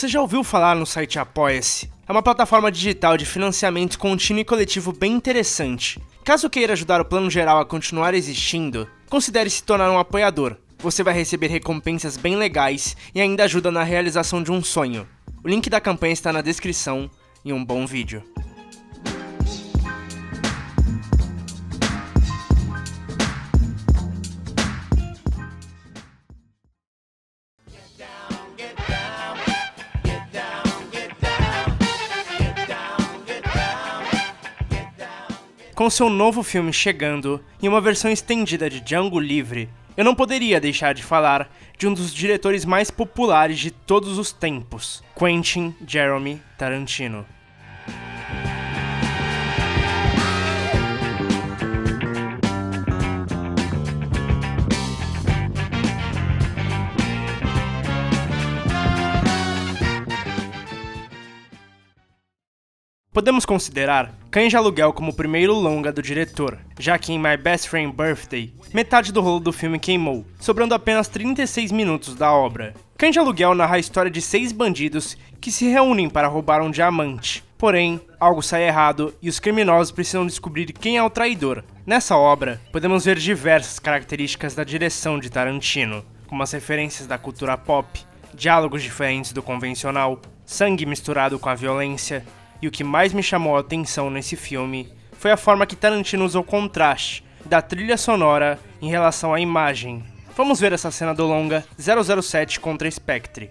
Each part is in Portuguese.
Você já ouviu falar no site Apoia-se? É uma plataforma digital de financiamento contínuo e coletivo bem interessante. Caso queira ajudar o Plano Geral a continuar existindo, considere se tornar um apoiador. Você vai receber recompensas bem legais e ainda ajuda na realização de um sonho. O link da campanha está na descrição e um bom vídeo. Com seu novo filme chegando e uma versão estendida de Django Livre, eu não poderia deixar de falar de um dos diretores mais populares de todos os tempos, Quentin Jeremy Tarantino. Podemos considerar Cães de Aluguel como o primeiro longa do diretor, já que em My Best Friend Birthday, metade do rolo do filme queimou, sobrando apenas 36 minutos da obra. Cães de Aluguel narra a história de seis bandidos que se reúnem para roubar um diamante. Porém, algo sai errado e os criminosos precisam descobrir quem é o traidor. Nessa obra, podemos ver diversas características da direção de Tarantino, como as referências da cultura pop, diálogos diferentes do convencional, sangue misturado com a violência, e o que mais me chamou a atenção nesse filme foi a forma que Tarantino usou contraste da trilha sonora em relação à imagem. Vamos ver essa cena do longa 007 contra Spectre.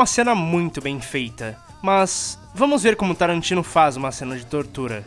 Uma cena muito bem feita, mas vamos ver como Tarantino faz uma cena de tortura.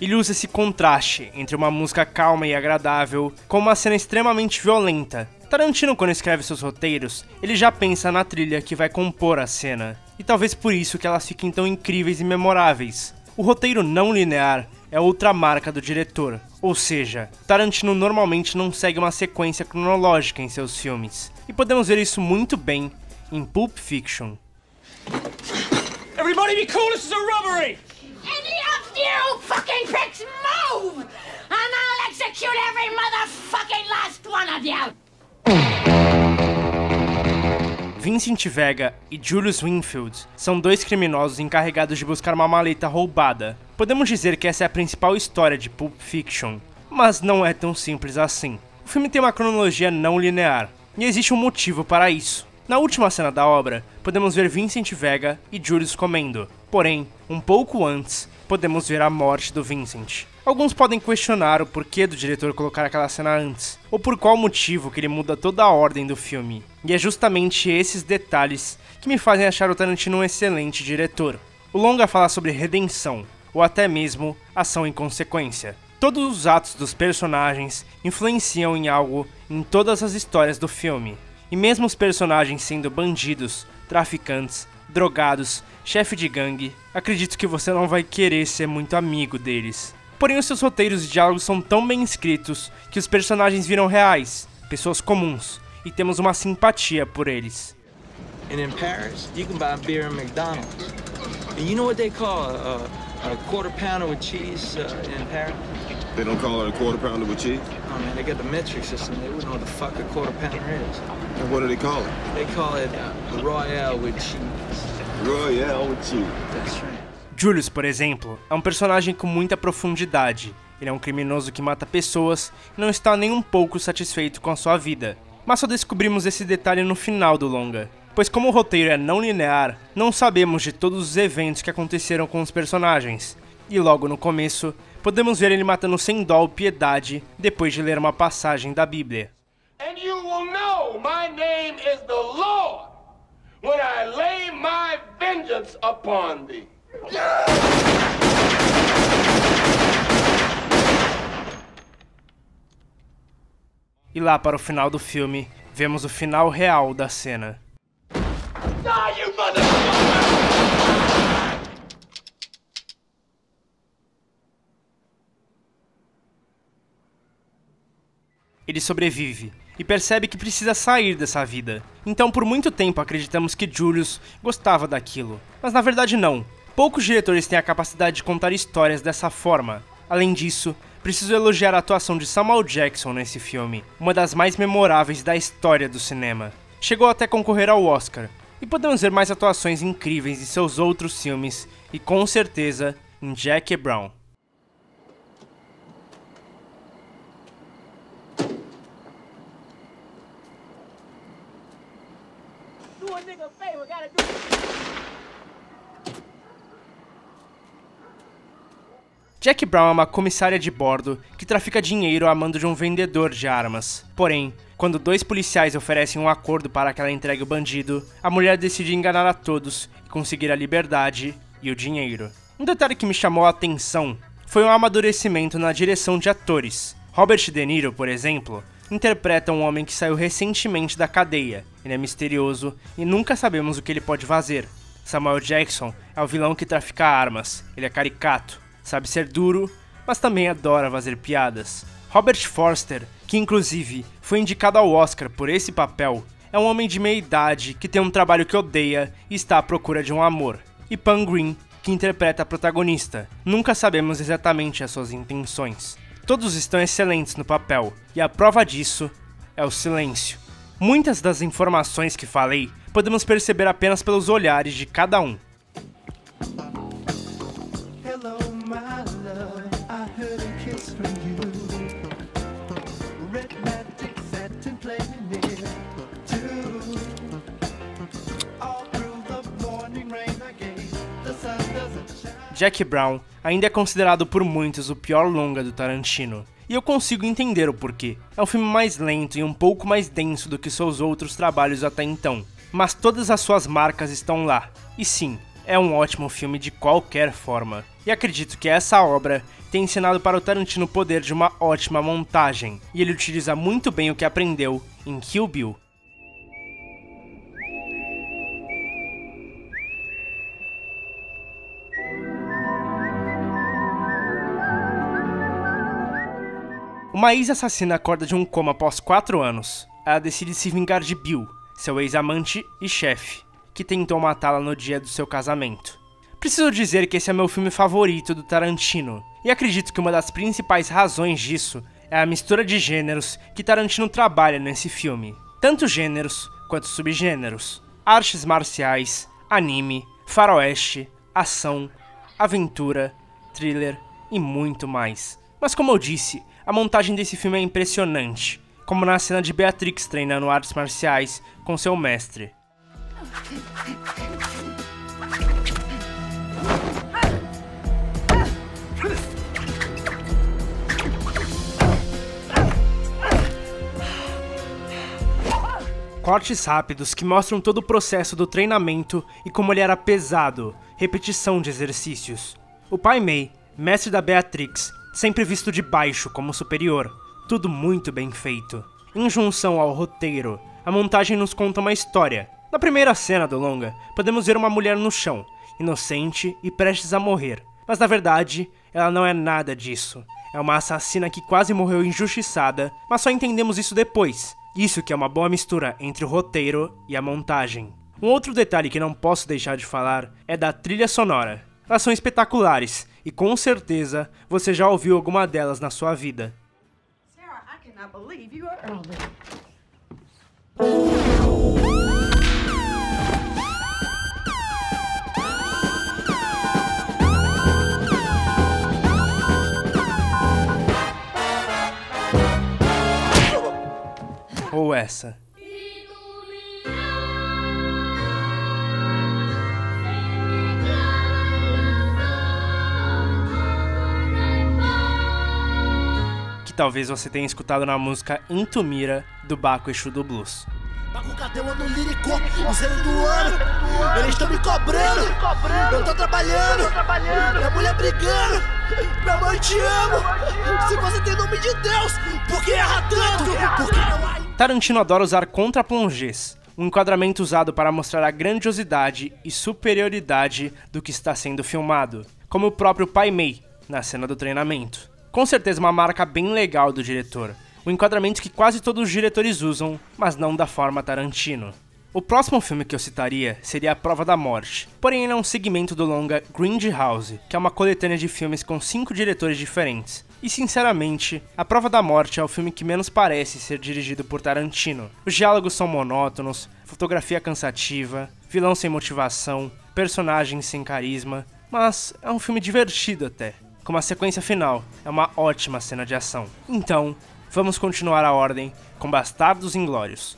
Ele usa esse contraste entre uma música calma e agradável com uma cena extremamente violenta. Tarantino, quando escreve seus roteiros, ele já pensa na trilha que vai compor a cena, e talvez por isso que elas fiquem tão incríveis e memoráveis. O roteiro não linear é outra marca do diretor, ou seja, Tarantino normalmente não segue uma sequência cronológica em seus filmes, e podemos ver isso muito bem em Pulp Fiction. Everybody be cool, this is a robbery! Any of you fucking pricks move! And I'll execute every motherfucking last one of you! Vincent Vega e Julius Winfield são dois criminosos encarregados de buscar uma maleta roubada. Podemos dizer que essa é a principal história de Pulp Fiction, mas não é tão simples assim. O filme tem uma cronologia não linear, e existe um motivo para isso. Na última cena da obra, podemos ver Vincent Vega e Julius comendo. Porém, um pouco antes, podemos ver a morte do Vincent. Alguns podem questionar o porquê do diretor colocar aquela cena antes, ou por qual motivo que ele muda toda a ordem do filme. E é justamente esses detalhes que me fazem achar o Tarantino um excelente diretor. O longa fala sobre redenção, ou até mesmo ação em consequência. Todos os atos dos personagens influenciam em algo em todas as histórias do filme. E mesmo os personagens sendo bandidos, traficantes, drogados, chefe de gangue, acredito que você não vai querer ser muito amigo deles. Porém, os seus roteiros e diálogos são tão bem escritos que os personagens viram reais, pessoas comuns, e temos uma simpatia por eles. And in Paris, you can buy beer in McDonald's. And you know what they call a, a, a quarter pounder with cheese uh, in Paris? They don't call it a quarter pounder with cheese? Oh man, they got the metric system. They wouldn't know what the fuck a quarter pounder is. And what do they call it? They call it uh, Royale with cheese. Royale with cheese. That's right. Julius, por exemplo, é um personagem com muita profundidade. Ele é um criminoso que mata pessoas e não está nem um pouco satisfeito com a sua vida. Mas só descobrimos esse detalhe no final do longa. Pois como o roteiro é não linear, não sabemos de todos os eventos que aconteceram com os personagens. E logo no começo, podemos ver ele matando sem dó ou piedade depois de ler uma passagem da Bíblia. And you will know my name is the Lord when I lay my vengeance upon thee. E lá para o final do filme, vemos o final real da cena. Ele sobrevive e percebe que precisa sair dessa vida. Então, por muito tempo acreditamos que Julius gostava daquilo, mas na verdade não. Poucos diretores têm a capacidade de contar histórias dessa forma. Além disso, preciso elogiar a atuação de Samuel Jackson nesse filme, uma das mais memoráveis da história do cinema. Chegou até concorrer ao Oscar, e podemos ver mais atuações incríveis em seus outros filmes, e com certeza em Jackie Brown. Do a nigga a favor, gotta do Jack Brown é uma comissária de bordo que trafica dinheiro a mando de um vendedor de armas. Porém, quando dois policiais oferecem um acordo para que ela entregue o bandido, a mulher decide enganar a todos e conseguir a liberdade e o dinheiro. Um detalhe que me chamou a atenção foi um amadurecimento na direção de atores. Robert De Niro, por exemplo, interpreta um homem que saiu recentemente da cadeia. Ele é misterioso e nunca sabemos o que ele pode fazer. Samuel Jackson é o vilão que trafica armas. Ele é caricato, sabe ser duro, mas também adora fazer piadas. Robert Forster, que inclusive foi indicado ao Oscar por esse papel, é um homem de meia idade que tem um trabalho que odeia e está à procura de um amor. E Pan Green, que interpreta a protagonista, nunca sabemos exatamente as suas intenções. Todos estão excelentes no papel, e a prova disso é o silêncio. Muitas das informações que falei podemos perceber apenas pelos olhares de cada um. Jack Brown ainda é considerado por muitos o pior longa do Tarantino. E eu consigo entender o porquê. É um filme mais lento e um pouco mais denso do que seus outros trabalhos até então. Mas todas as suas marcas estão lá. E sim, é um ótimo filme de qualquer forma. E acredito que essa obra tem ensinado para o Tarantino o poder de uma ótima montagem. E ele utiliza muito bem o que aprendeu em Kill Bill. Uma ex-assassina acorda de um coma após 4 anos. Ela decide se vingar de Bill, seu ex-amante e chefe, que tentou matá-la no dia do seu casamento. Preciso dizer que esse é meu filme favorito do Tarantino, e acredito que uma das principais razões disso é a mistura de gêneros que Tarantino trabalha nesse filme. Tanto gêneros quanto subgêneros. Artes marciais, anime, faroeste, ação, aventura, thriller e muito mais. Mas como eu disse, a montagem desse filme é impressionante, como na cena de Beatrix treinando artes marciais com seu mestre. Cortes rápidos que mostram todo o processo do treinamento e como ele era pesado, repetição de exercícios. O pai Mei, mestre da Beatrix, sempre visto de baixo como superior, tudo muito bem feito. Em junção ao roteiro, a montagem nos conta uma história. Na primeira cena do longa, podemos ver uma mulher no chão, inocente e prestes a morrer. Mas na verdade, ela não é nada disso. É uma assassina que quase morreu injustiçada, mas só entendemos isso depois. Isso que é uma boa mistura entre o roteiro e a montagem. Um outro detalhe que não posso deixar de falar é da trilha sonora. Elas são espetaculares e com certeza você já ouviu alguma delas na sua vida. Sarah, I cannot believe you are early. Ou essa. Talvez você tenha escutado na música Intumira do Baco Exu do Blues. Pago cadê o ano lírico, o zero do ano. Eles estão me cobrando. Eu tô trabalhando. Minha mulher brigando. Minha mãe te amo. Se você tem nome de Deus, por que erra tanto? Porque ai- Tarantino adora usar contra-plongés, um enquadramento usado para mostrar a grandiosidade e superioridade do que está sendo filmado, como o próprio Pai Mei na cena do treinamento. Com certeza uma marca bem legal do diretor. o enquadramento que quase todos os diretores usam, mas não da forma Tarantino. O próximo filme que eu citaria seria A Prova da Morte, porém ele é um segmento do longa Grindhouse, que é uma coletânea de filmes com cinco diretores diferentes. E sinceramente, A Prova da Morte é o filme que menos parece ser dirigido por Tarantino. Os diálogos são monótonos, fotografia cansativa, vilão sem motivação, personagens sem carisma, mas é um filme divertido até. Como a sequência final é uma ótima cena de ação. Então, vamos continuar a ordem com Bastardos Inglórios.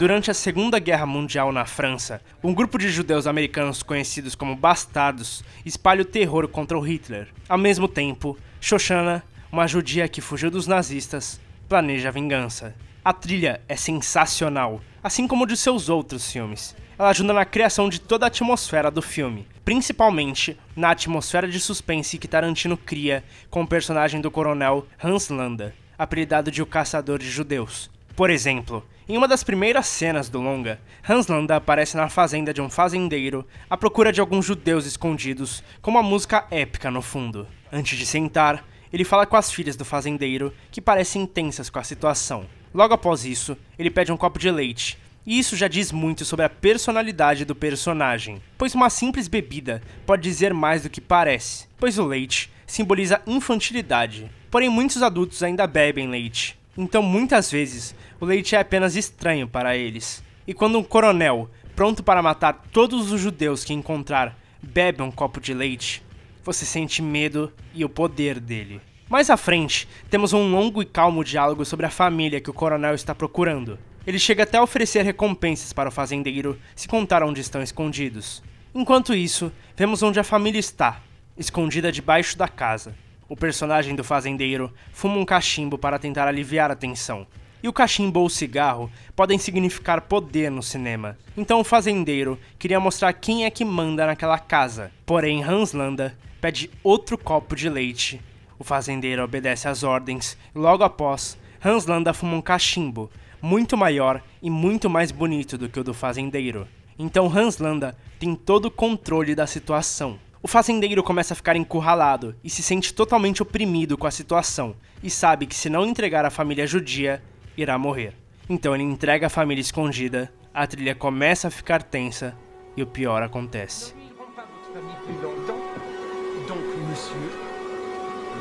Durante a Segunda Guerra Mundial na França, um grupo de judeus americanos conhecidos como bastardos espalha o terror contra o Hitler. Ao mesmo tempo, Shoshana, uma judia que fugiu dos nazistas, planeja a vingança. A trilha é sensacional, assim como de seus outros filmes. Ela ajuda na criação de toda a atmosfera do filme, principalmente na atmosfera de suspense que Tarantino cria com o personagem do coronel Hans Landa, apelidado de O Caçador de Judeus. Por exemplo, em uma das primeiras cenas do longa, Hans Landa aparece na fazenda de um fazendeiro à procura de alguns judeus escondidos, com uma música épica no fundo. Antes de sentar, ele fala com as filhas do fazendeiro, que parecem tensas com a situação. Logo após isso, ele pede um copo de leite, e isso já diz muito sobre a personalidade do personagem, pois uma simples bebida pode dizer mais do que parece, pois o leite simboliza infantilidade. Porém, muitos adultos ainda bebem leite, então muitas vezes o leite é apenas estranho para eles. E quando um coronel, pronto para matar todos os judeus que encontrar, bebe um copo de leite, você sente medo e o poder dele. Mais à frente, temos um longo e calmo diálogo sobre a família que o coronel está procurando. Ele chega até a oferecer recompensas para o fazendeiro se contar onde estão escondidos. Enquanto isso, vemos onde a família está, escondida debaixo da casa. O personagem do fazendeiro fuma um cachimbo para tentar aliviar a tensão. E o cachimbo ou o cigarro podem significar poder no cinema. Então o fazendeiro queria mostrar quem é que manda naquela casa. Porém, Hans Landa pede outro copo de leite. O fazendeiro obedece às ordens e logo após, Hans Landa fuma um cachimbo, muito maior e muito mais bonito do que o do fazendeiro. Então Hans Landa tem todo o controle da situação. O fazendeiro começa a ficar encurralado e se sente totalmente oprimido com a situação, e sabe que se não entregar a família judia, irá morrer. Então ele entrega a família escondida, a trilha começa a ficar tensa e o pior acontece.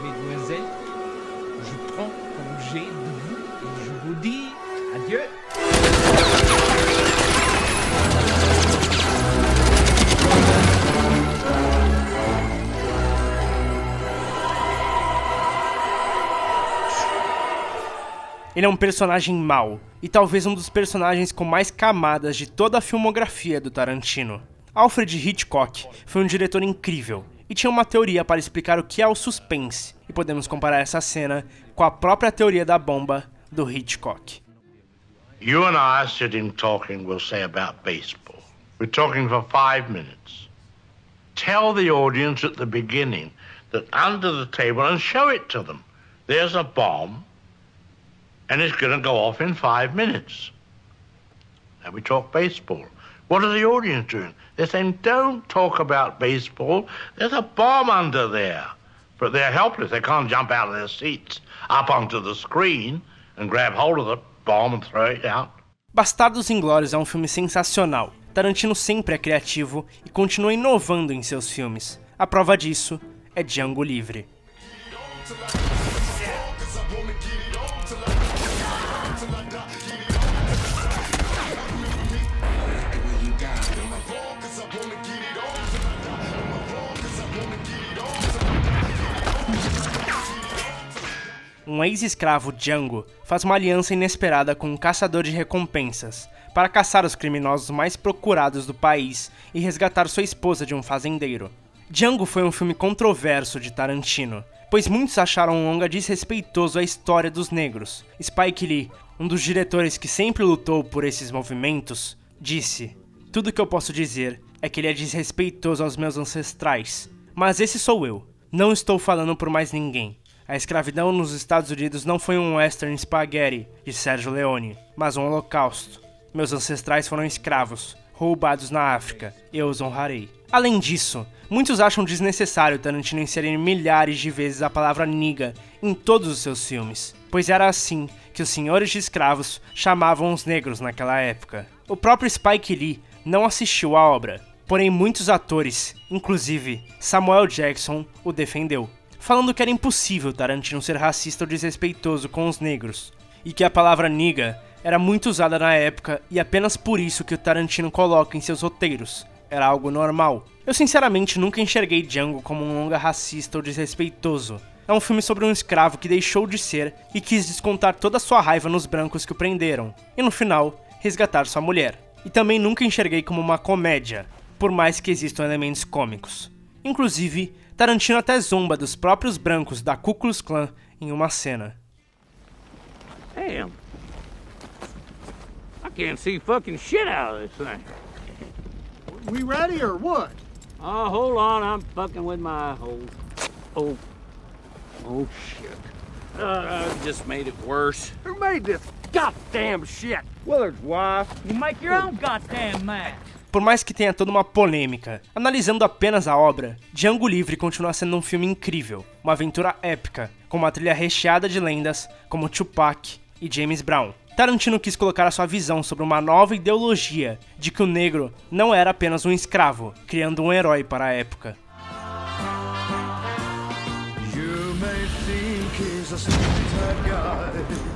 mesdemoiselles, je prends congé de vous et je vous dis adieu. Ele é um personagem mau, e talvez um dos personagens com mais camadas de toda a filmografia do Tarantino. Alfred Hitchcock foi um diretor incrível e tinha uma teoria para explicar o que é o suspense, e podemos comparar essa cena com a própria teoria da bomba do Hitchcock. You and I sitting talking, we'll say, about baseball. We're talking for five minutes. Tell the audience at the beginning that under the table and show it to them. There's a bomb, and it's going to go off in five minutes. And we talk baseball. What are the audience doing? They're saying, don't talk about baseball. There's a bomb under there. But they're helpless. They can't jump out of their seats up onto the screen and grab hold of the bomb and throw it out. Bastardos Inglórios é um filme sensacional. Tarantino sempre é criativo e continua inovando em seus filmes. A prova disso é Django Livre. Um ex-escravo, Django, faz uma aliança inesperada com um caçador de recompensas para caçar os criminosos mais procurados do país e resgatar sua esposa de um fazendeiro. Django foi um filme controverso de Tarantino, pois muitos acharam um longa desrespeitoso à história dos negros. Spike Lee, um dos diretores que sempre lutou por esses movimentos, disse: Tudo que eu posso dizer é que ele é desrespeitoso aos meus ancestrais. Mas esse sou eu. Não estou falando por mais ninguém. A escravidão nos Estados Unidos não foi um western spaghetti de Sérgio Leone, mas um holocausto. Meus ancestrais foram escravos, roubados na África. Eu os honrarei. Além disso, muitos acham desnecessário Tarantino inserir milhares de vezes a palavra niga em todos os seus filmes, pois era assim que os senhores de escravos chamavam os negros naquela época. O próprio Spike Lee não assistiu à obra, porém muitos atores, inclusive Samuel Jackson, o defendeu, falando que era impossível Tarantino ser racista ou desrespeitoso com os negros, e que a palavra niga era muito usada na época e apenas por isso que o Tarantino coloca em seus roteiros. Era algo normal. Eu sinceramente nunca enxerguei Django como um longa racista ou desrespeitoso. É um filme sobre um escravo que deixou de ser e quis descontar toda a sua raiva nos brancos que o prenderam, e no final, resgatar sua mulher. E também nunca enxerguei como uma comédia, por mais que existam elementos cômicos. Inclusive, Tarantino até zomba dos próprios brancos da Ku Klux Klan em uma cena. Damn. I can't see fucking shit out of this thing. We ready or what? Oh, hold on. I'm fucking with my whole. Oh. Oh, shit. Uh, I just made it worse. Who made this goddamn shit? Willard's wife. You make your own goddamn match. Por mais que tenha toda uma polêmica, analisando apenas a obra, Django Livre continua sendo um filme incrível, uma aventura épica, com uma trilha recheada de lendas como Tupac e James Brown. Tarantino quis colocar a sua visão sobre uma nova ideologia de que o negro não era apenas um escravo, criando um herói para a época. You may think he's a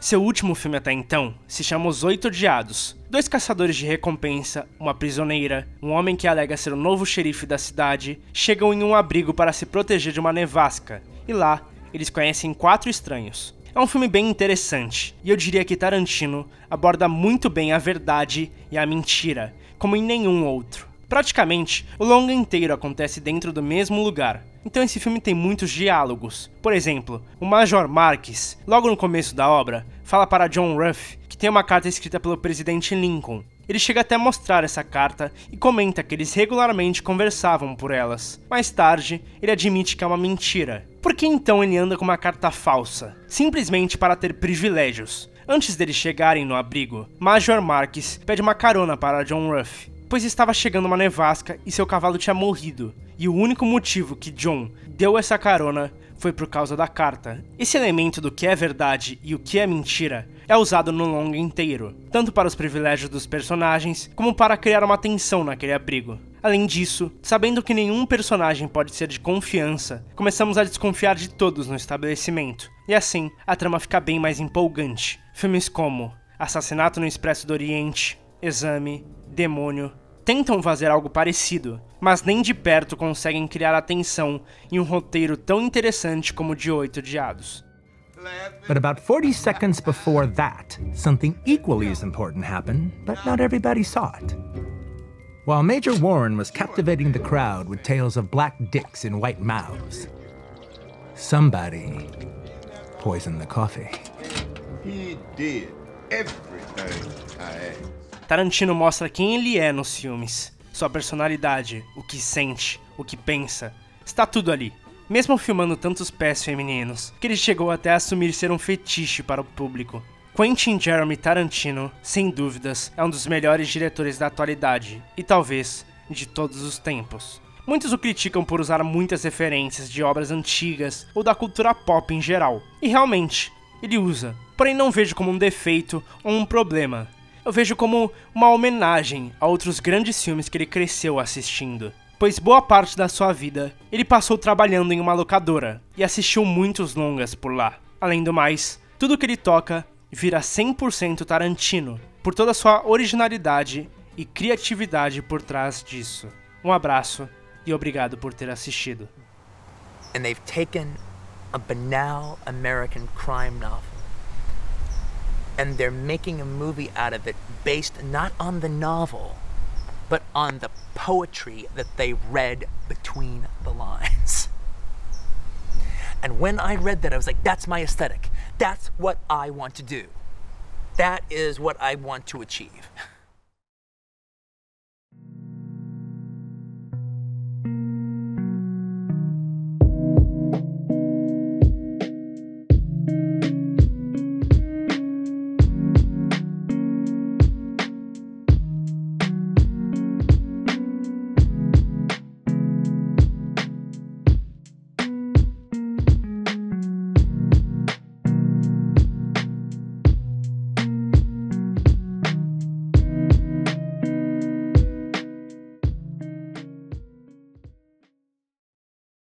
Seu último filme até então se chama Os Oito Odiados. Dois caçadores de recompensa, uma prisioneira, um homem que alega ser o novo xerife da cidade, chegam em um abrigo para se proteger de uma nevasca, e lá eles conhecem quatro estranhos. É um filme bem interessante, e eu diria que Tarantino aborda muito bem a verdade e a mentira, como em nenhum outro. Praticamente, o longa inteiro acontece dentro do mesmo lugar, então esse filme tem muitos diálogos. Por exemplo, o Major Marques, logo no começo da obra, fala para John Ruff que tem uma carta escrita pelo presidente Lincoln. Ele chega até a mostrar essa carta e comenta que eles regularmente conversavam por elas. Mais tarde, ele admite que é uma mentira. Por que então ele anda com uma carta falsa? Simplesmente para ter privilégios. Antes deles chegarem no abrigo, Major Marques pede uma carona para John Ruff, pois estava chegando uma nevasca e seu cavalo tinha morrido. E o único motivo que John deu essa carona foi por causa da carta. Esse elemento do que é verdade e o que é mentira é usado no longa inteiro, tanto para os privilégios dos personagens, como para criar uma tensão naquele abrigo. Além disso, sabendo que nenhum personagem pode ser de confiança, começamos a desconfiar de todos no estabelecimento, e assim a trama fica bem mais empolgante. Filmes como Assassinato no Expresso do Oriente, Exame, Demônio, tentam fazer algo parecido, mas nem de perto conseguem criar atenção em um roteiro tão interessante como o de Oito Odiados. But about 40 seconds before that, something equally as important happened, but not everybody saw it. While Major Warren was captivating the crowd with tales of black dicks and white mouths, somebody poisoned the coffee. He did everything I asked. Tarantino mostra quem ele é nos filmes, sua personalidade, o que sente, o que pensa. Está tudo ali. Mesmo filmando tantos pés femininos, que ele chegou até a assumir ser um fetiche para o público. Quentin Jeremy Tarantino, sem dúvidas, é um dos melhores diretores da atualidade e talvez de todos os tempos. Muitos o criticam por usar muitas referências de obras antigas ou da cultura pop em geral, e realmente, ele usa, porém não vejo como um defeito ou um problema. Eu vejo como uma homenagem a outros grandes filmes que ele cresceu assistindo. Pois boa parte da sua vida ele passou trabalhando em uma locadora e assistiu muitos longas por lá. Além do mais, tudo que ele toca vira 100% Tarantino, por toda a sua originalidade e criatividade por trás disso. Um abraço e obrigado por ter assistido. and they've taken a banal American crime novel and they're making a movie out of it based not on the novel, but on the poetry that they read between the lines. And when I read that, I was like, that's my aesthetic. That's what I want to do. That is what I want to achieve.